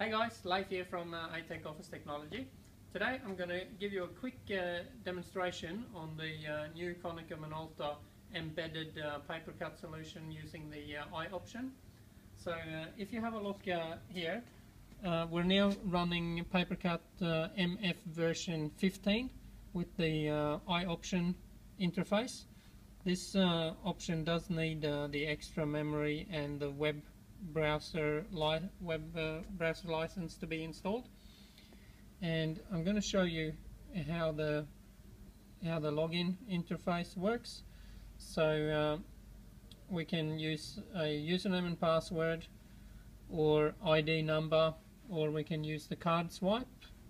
Hey guys, Leif here from uh, ATEC Office Technology. Today I'm going to give you a quick uh, demonstration on the uh, new Konica Minolta embedded uh, PaperCut solution using the uh, iOption. So uh, if you have a look uh, here, uh, we're now running PaperCut uh, MF version 15 with the uh, iOption interface. This uh, option does need uh, the extra memory and the web browser web uh, browser license to be installed. And I'm going to show you how the how the login interface works. So uh, we can use a username and password or ID number or we can use the card swipe.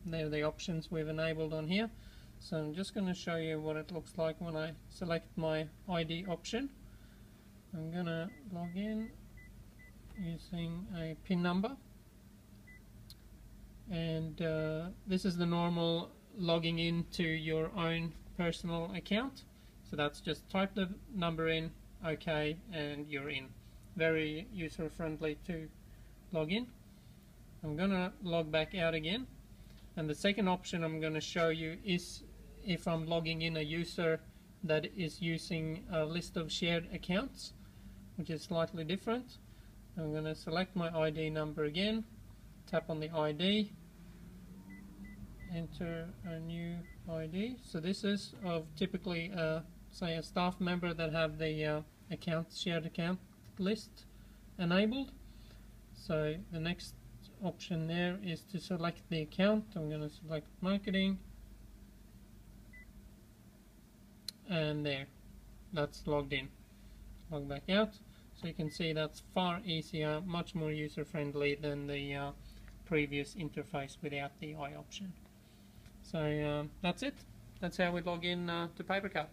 They're the options we've enabled on here. So I'm just going to show you what it looks like when I select my ID option. I'm going to log in using a PIN number. And uh, this is the normal logging into your own personal account. So that's just type the number in OK and you're in. Very user friendly to log in. I'm gonna log back out again. And the second option I'm going to show you is if I'm logging in a user that is using a list of shared accounts which is slightly different I'm going to select my ID number again tap on the ID enter a new ID so this is of typically uh, say a staff member that have the uh, account shared account list enabled. So the next option there is to select the account. I'm going to select marketing. And there that's logged in. Log back out so you can see that's far easier much more user friendly than the uh, previous interface without the iOption. So uh, that's it. That's how we log in uh, to PaperCut